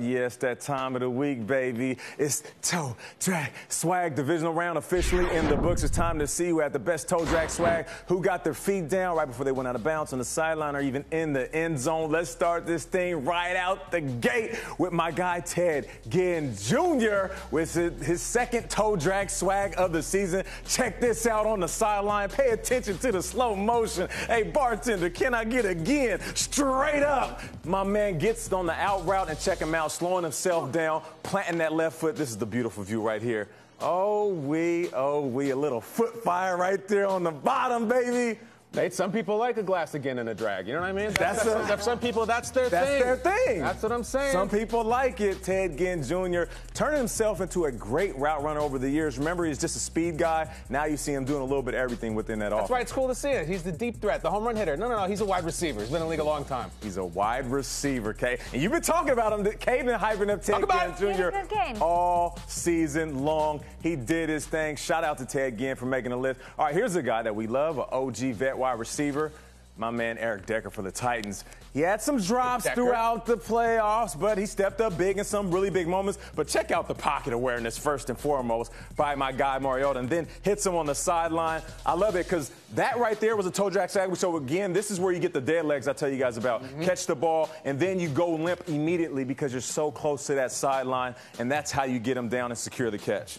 Yes, that time of the week, baby. It's toe drag swag divisional round officially in the books. It's time to see who had the best toe drag swag, who got their feet down right before they went out of bounds on the sideline or even in the end zone. Let's start this thing right out the gate with my guy Ted Ginn Jr. with his second toe drag swag of the season. Check this out on the sideline. Pay attention to the slow motion. Hey, bartender, can I get again? Straight up. My man gets on the out route and check him out slowing himself down, planting that left foot. This is the beautiful view right here. Oh, we, oh, we, a little foot fire right there on the bottom, baby. Nate, some people like a glass again in a drag. You know what I mean? That's, that's, a, some people. That's their that's thing. That's their thing. That's what I'm saying. Some people like it. Ted Ginn Jr. turning himself into a great route runner over the years. Remember, he's just a speed guy. Now you see him doing a little bit of everything within that That's offense. why it's cool to see it. He's the deep threat, the home run hitter. No, no, no. He's a wide receiver. He's been in the league a long time. He's a wide receiver, Kay. And you've been talking about him. Kay been hyping up Ted Ginn Jr. all season long. He did his thing. Shout out to Ted Ginn for making the list. All right, here's a guy that we love, an OG vet wide receiver my man Eric Decker for the Titans. He had some drops Decker. throughout the playoffs, but he stepped up big in some really big moments. But check out the pocket awareness first and foremost by my guy Mariota, and then hits him on the sideline. I love it because that right there was a toe drag sag. So again, this is where you get the dead legs I tell you guys about. Mm-hmm. Catch the ball, and then you go limp immediately because you're so close to that sideline, and that's how you get them down and secure the catch.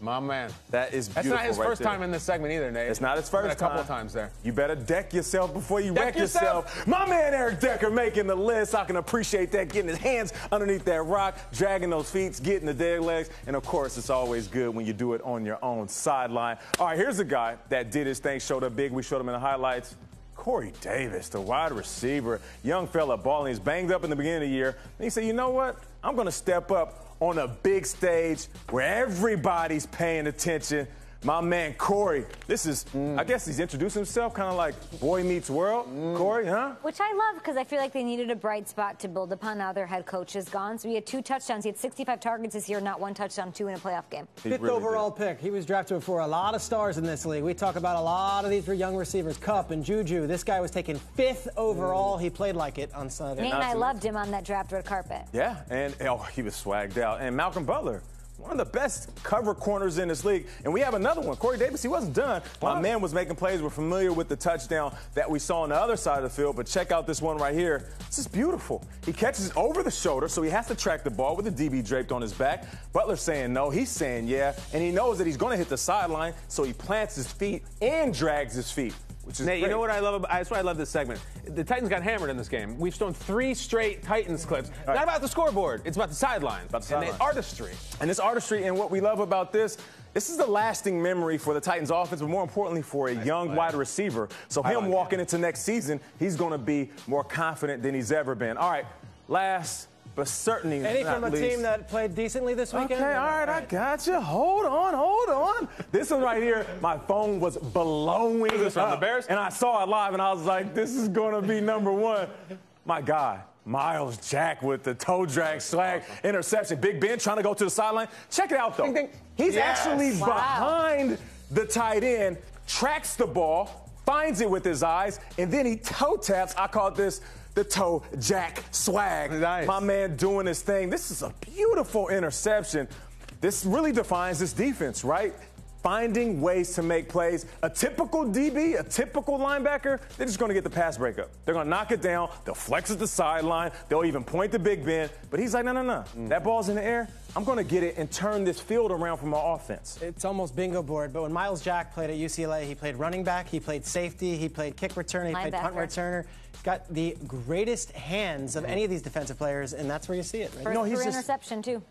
My man. That is beautiful. That's not his right first there. time in this segment either, Nate. It's not his first time. a couple time. times there. You better deck yourself before you deck wreck yourself. yourself. My man Eric Decker making the list. I can appreciate that, getting his hands underneath that rock, dragging those feet, getting the dead legs. And of course, it's always good when you do it on your own sideline. All right, here's a guy that did his thing, showed up big. We showed him in the highlights. Corey Davis, the wide receiver, young fella balling. He's banged up in the beginning of the year. And he said, you know what? I'm going to step up on a big stage where everybody's paying attention my man Corey. This is, mm. I guess he's introduced himself kind of like Boy Meets World. Mm. Corey, huh? Which I love because I feel like they needed a bright spot to build upon now their head coach is gone. So he had two touchdowns. He had 65 targets this year, not one touchdown, two in a playoff game. He Fifth really overall did. pick. He was drafted before a lot of stars in this league. We talk about a lot of these were young receivers, Kupp and Juju. This guy was taken fifth overall. Mm. He played like it on Sunday. Nate and I loved him on that draft red carpet. Yeah, and oh, he was swagged out. And Malcolm Butler one of the best cover corners in this league. And we have another one. Corey Davis, he wasn't done. My man was making plays. We're familiar with the touchdown that we saw on the other side of the field, but check out this one right here. This is beautiful. He catches over the shoulder, so he has to track the ball with the DB draped on his back. Butler's saying no. He's saying yeah. And he knows that he's going to hit the sideline, so he plants his feet and drags his feet which is Nate, you know what I love? About, that's why I love this segment. The Titans got hammered in this game. We've shown three straight Titans clips. Right. Not about the scoreboard. It's about the sideline. About the sideline. And the artistry. And this artistry, and what we love about this, this is the lasting memory for the Titans offense, but more importantly for a nice young play. wide receiver. So him like walking him. into next season, he's going to be more confident than he's ever been. All right, last but certainly Any from a least. team that played decently this weekend? Okay, all right, I got you. Hold on, hold on. this one right here, my phone was blowing this up. the Bears? And I saw it live, and I was like, this is going to be number one. My God. Myles Jack with the toe drag swag interception. Big Ben trying to go to the sideline. Check it out, though. He's yes. actually wow. behind the tight end, tracks the ball, finds it with his eyes, and then he toe taps. I call this the toe jack swag. Nice. My man doing his thing. This is a beautiful interception. This really defines this defense, right? Finding ways to make plays. A typical DB, a typical linebacker, they're just going to get the pass breakup. They're going to knock it down. They'll flex at the sideline. They'll even point to Big Ben. But he's like, no, no, no. Mm. That ball's in the air. I'm going to get it and turn this field around for my offense. It's almost bingo board. But when Myles Jack played at UCLA, he played running back, he played safety, he played kick returner, he played punt returner. He's got the greatest hands of any of these defensive players, and that's where you see it. Right? First you know, he's just, interception, too.